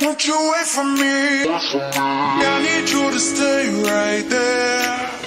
Won't you wait for me? I need you to stay right there.